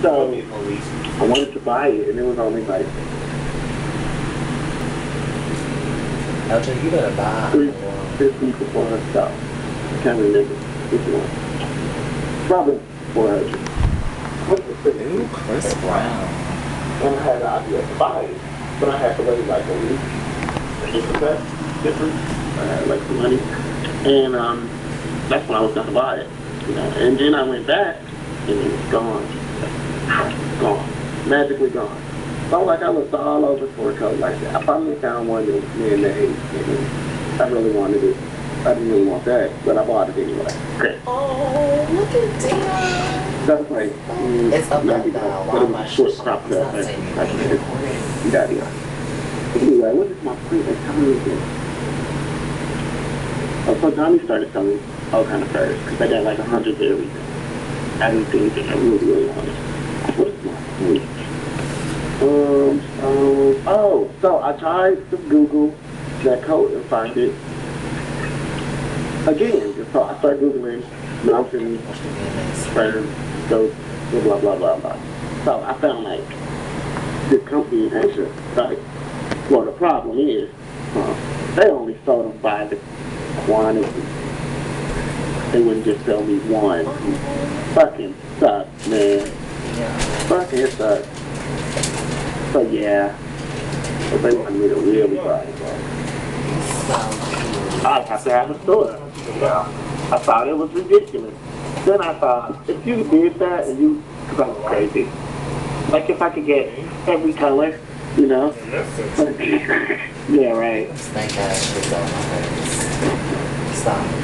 So I wanted to buy it, and it was only like LJ, you better buy three fifty for four hundred dollars. I can't remember which one. Probably four hundred. The? Ooh, Chris Brown. And I had the idea to buy it, but I had to wait like a week. Bit different. I had like some money, and um, that's when I was gonna buy it. You know, and then I went back, and it was gone, gone, magically gone. Felt like I looked all over for a coat like that. I finally found one that was me and the eight, and I really wanted it. I didn't really want that, but I bought it anyway. Okay. Oh, look at Dion. That's like mm, It's up ninety that dollars, now. but it was my short shit- crop it's cut. not saying That's you You got it. Anyway, what is my point? Like, tell me again. Oh, so Johnny started selling all kind of furs because I got like a hundred of everything. I didn't think that I really, really wanted. What is my point? Um, um, oh, so I tried to Google that coat and find it. Again, so I started Googling mountain the goats, blah, blah, blah, blah, blah. So I found like this company in Asia, like, well, the problem is, uh, they only sold them by the quantity. They wouldn't just sell me one. Fucking sucks, man. Yeah. Fucking sucks. So yeah, they wanted I'd have to have a store. I thought it was ridiculous. Then I thought, if you did that and you, because I'm crazy, like if I could get every color, you know? yeah, right. Shit on. Stop.